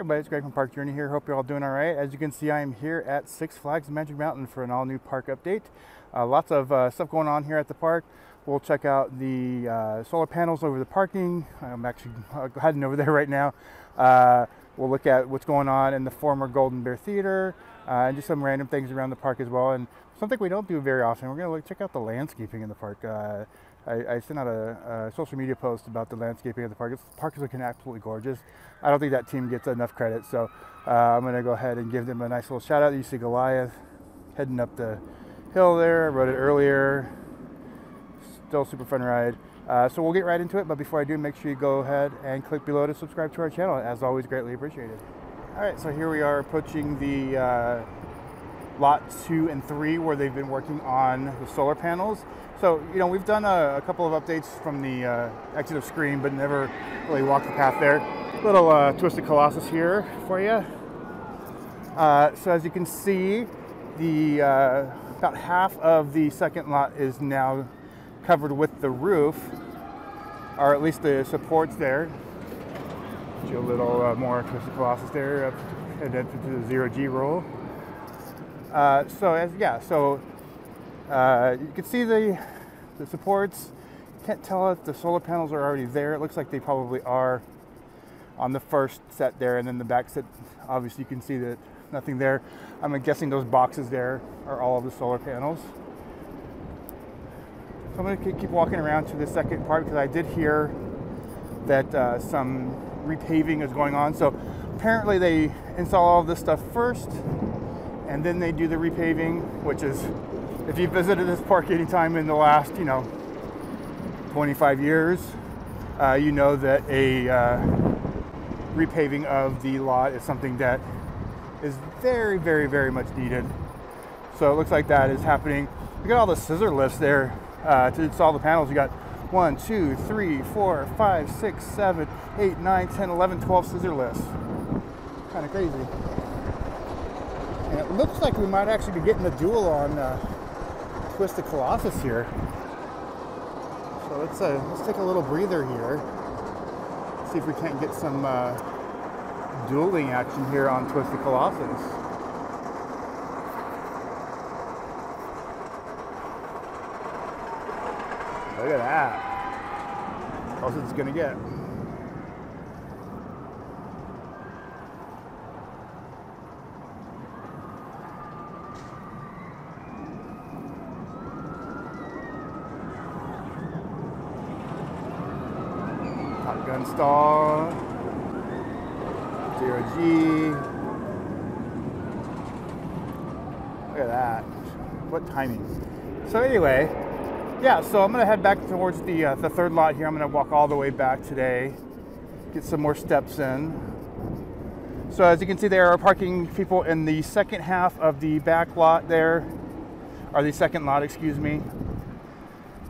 everybody, it's Greg from Park Journey here. Hope you're all doing all right. As you can see, I am here at Six Flags Magic Mountain for an all new park update. Uh, lots of uh, stuff going on here at the park. We'll check out the uh, solar panels over the parking. I'm actually heading over there right now. Uh, we'll look at what's going on in the former Golden Bear Theater uh, and just some random things around the park as well. And something we don't do very often, we're going to check out the landscaping in the park. I, I, sent out a, a, social media post about the landscaping of the park. It's, the park is looking absolutely gorgeous. I don't think that team gets enough credit, so uh, I'm going to go ahead and give them a nice little shout out. You see Goliath heading up the hill there. I rode it earlier. Still super fun ride. Uh, so we'll get right into it, but before I do, make sure you go ahead and click below to subscribe to our channel. As always, greatly appreciated. All right, so here we are approaching the uh, lot two and three where they've been working on the solar panels. So, you know, we've done a, a couple of updates from the uh, exit of Scream, but never really walked the path there. Little uh, Twisted Colossus here for you. Uh, so as you can see, the uh, about half of the second lot is now covered with the roof, or at least the supports there. a little uh, more Twisted Colossus there, up and to the zero G roll. Uh, so as yeah, so uh, you can see the, the supports. Can't tell if the solar panels are already there. It looks like they probably are on the first set there, and then the back set, obviously you can see that nothing there. I'm guessing those boxes there are all of the solar panels. So I'm going to keep walking around to the second part because I did hear that uh, some repaving is going on. So apparently they install all this stuff first and then they do the repaving, which is if you visited this park anytime in the last, you know, 25 years, uh, you know that a uh, repaving of the lot is something that is very, very, very much needed. So it looks like that is happening. Look at all the scissor lifts there uh, to install the panels. You got one, two, three, four, five, six, seven, eight, nine, 10, 11, 12 scissor lifts. Kind of crazy. It looks like we might actually be getting a duel on uh, Twisted Colossus here. So let's uh, let's take a little breather here. See if we can't get some uh, dueling action here on Twisted Colossus. Look at that. Close it's gonna get. Stall, zero G. Look at that. What timing. So anyway, yeah, so I'm gonna head back towards the, uh, the third lot here. I'm gonna walk all the way back today, get some more steps in. So as you can see, there are parking people in the second half of the back lot there, or the second lot, excuse me.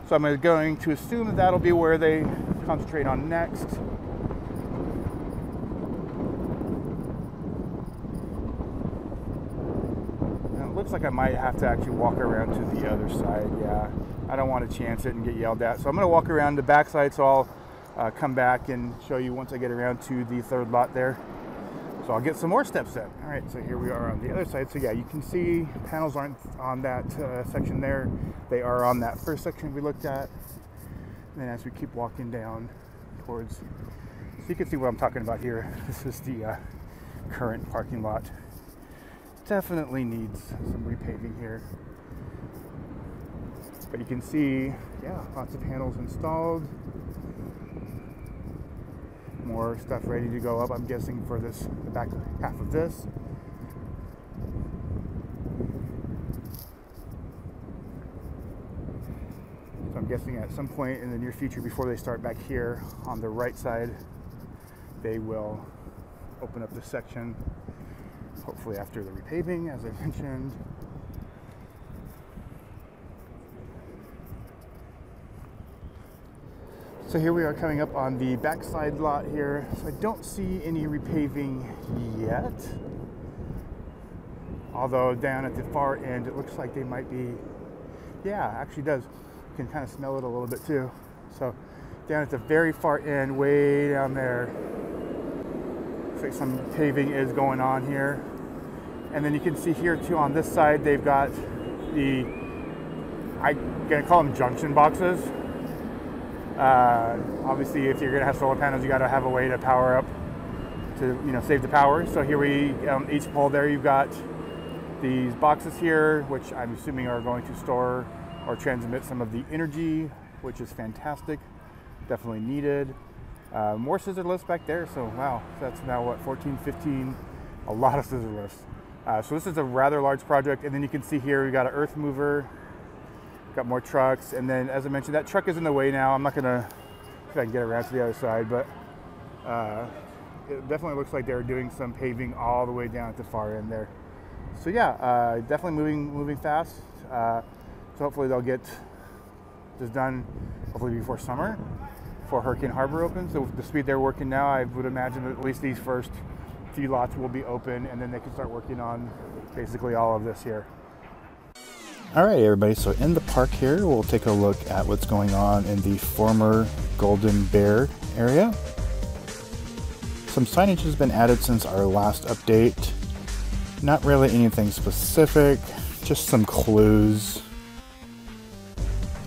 So I'm going to assume that that'll be where they concentrate on next. And it looks like I might have to actually walk around to the other side. Yeah, I don't want to chance it and get yelled at. So I'm going to walk around the back side so I'll uh, come back and show you once I get around to the third lot there. So I'll get some more steps in. All right, so here we are on the other side. So yeah, you can see panels aren't on that uh, section there. They are on that first section we looked at. And then as we keep walking down towards, so you can see what I'm talking about here. This is the uh, current parking lot. Definitely needs some repaving here. But you can see, yeah, lots of panels installed. More stuff ready to go up, I'm guessing, for this, the back half of this. So I'm guessing at some point in the near future before they start back here on the right side, they will open up this section, hopefully after the repaving, as I mentioned. So here we are coming up on the backside lot here. So I don't see any repaving yet. Although down at the far end, it looks like they might be, yeah, actually does You can kind of smell it a little bit too. So down at the very far end, way down there, looks like some paving is going on here. And then you can see here too on this side, they've got the, I'm gonna call them junction boxes. Uh, obviously, if you're gonna have solar panels, you gotta have a way to power up to you know save the power. So here we, um, each pole there, you've got these boxes here, which I'm assuming are going to store or transmit some of the energy, which is fantastic, definitely needed. Uh, more scissor lifts back there, so wow, that's now what 14, 15, a lot of scissor lifts. Uh, so this is a rather large project, and then you can see here we got an earth mover, got more trucks, and then as I mentioned, that truck is in the way now. I'm not gonna if I can get around to the other side, but uh, it definitely looks like they're doing some paving all the way down at the far end there. So yeah, uh, definitely moving moving fast. Uh, so hopefully they'll get this done hopefully before summer, before Hurricane Harbor opens. So the speed they're working now, I would imagine that at least these first few lots will be open, and then they can start working on basically all of this here. All right, everybody. So in the park here, we'll take a look at what's going on in the former Golden Bear area. Some signage has been added since our last update. Not really anything specific, just some clues.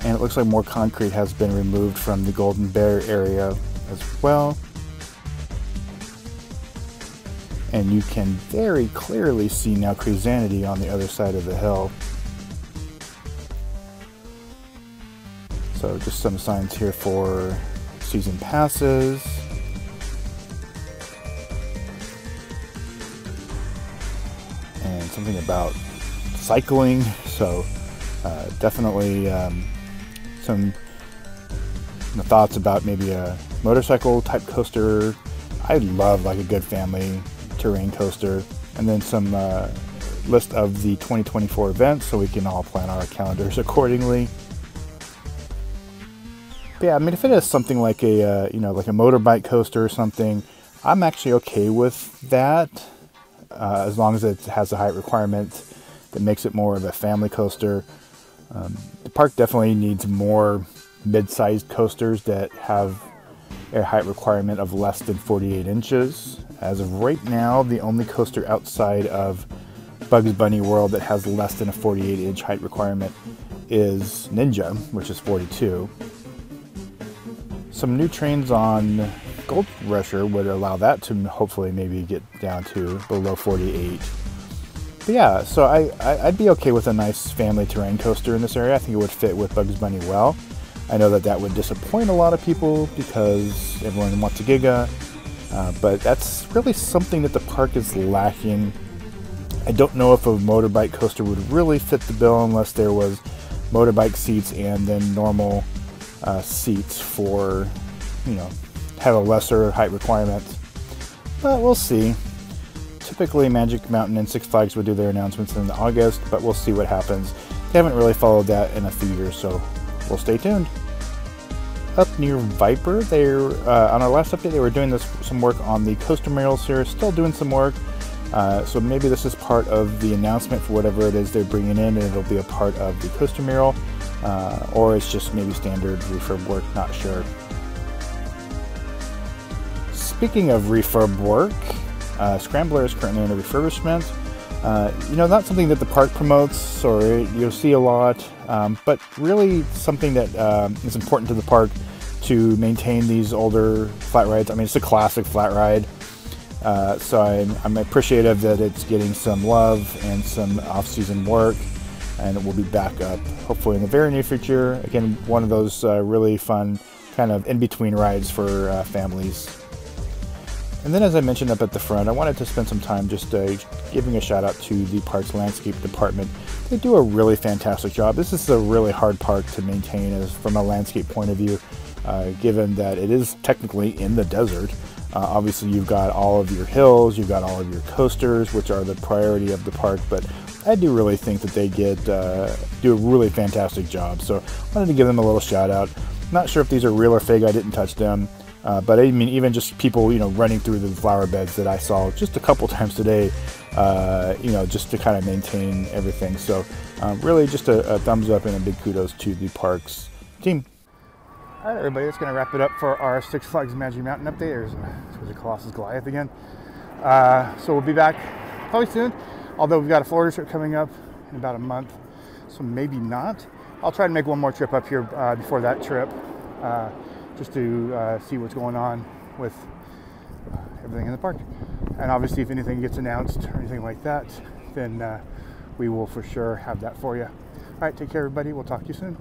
And it looks like more concrete has been removed from the Golden Bear area as well. And you can very clearly see now CraZanity on the other side of the hill. So just some signs here for season passes. And something about cycling. So uh, definitely um, some thoughts about maybe a motorcycle type coaster. I love like a good family terrain coaster. And then some uh, list of the 2024 events so we can all plan our calendars accordingly. But yeah, I mean, if it is something like a uh, you know like a motorbike coaster or something, I'm actually okay with that uh, as long as it has a height requirement that makes it more of a family coaster. Um, park definitely needs more mid-sized coasters that have a height requirement of less than 48 inches. As of right now, the only coaster outside of Bugs Bunny World that has less than a 48 inch height requirement is Ninja, which is 42. Some new trains on Gold Rusher would allow that to hopefully maybe get down to below 48. But yeah, so I, I, would be okay with a nice family terrain coaster in this area. I think it would fit with Bugs Bunny well. I know that that would disappoint a lot of people because everyone wants a Giga, uh, but that's really something that the park is lacking. I don't know if a motorbike coaster would really fit the bill unless there was motorbike seats and then normal uh, seats for, you know, have a lesser height requirement. But we'll see. Typically, Magic Mountain and Six Flags would do their announcements in August, but we'll see what happens. They haven't really followed that in a few years, so we'll stay tuned. Up near Viper, they're uh, on our last update. They were doing this some work on the coaster murals here. Still doing some work. Uh, so maybe this is part of the announcement for whatever it is they're bringing in, and it'll be a part of the coaster mural, uh, or it's just maybe standard refurb work. Not sure. Speaking of refurb work, uh, Scrambler is currently under refurbishment. Uh, you know, not something that the park promotes or you'll see a lot, um, but really something that um, is important to the park to maintain these older flat rides. I mean, it's a classic flat ride. Uh, so I'm, I'm, appreciative that it's getting some love and some off-season work, and it will be back up hopefully in the very near future. Again, one of those uh, really fun kind of in-between rides for uh, families. And then as I mentioned up at the front, I wanted to spend some time just uh, giving a shout out to the park's landscape department. They do a really fantastic job. This is a really hard park to maintain as from a landscape point of view, uh, given that it is technically in the desert. Uh, obviously, you've got all of your hills, you've got all of your coasters, which are the priority of the park, but I do really think that they get uh, do a really fantastic job. So I wanted to give them a little shout out. Not sure if these are real or fake. I didn't touch them. Uh, but I mean, even just people, you know, running through the flower beds that I saw just a couple times today, uh, you know, just to kind of maintain everything. So, um, really, just a, a, thumbs up and a big kudos to the parks team. All right, everybody, that's going to wrap it up for our Six Flags Magic Mountain update. There's, there's a Colossus Goliath again. Uh, so we'll be back probably soon. Although we've got a Florida trip coming up in about a month, so maybe not. I'll try to make one more trip up here uh, before that trip, uh, just to uh, see what's going on with everything in the park. And obviously, if anything gets announced or anything like that, then uh, we will for sure have that for you. All right, take care, everybody. We'll talk to you soon.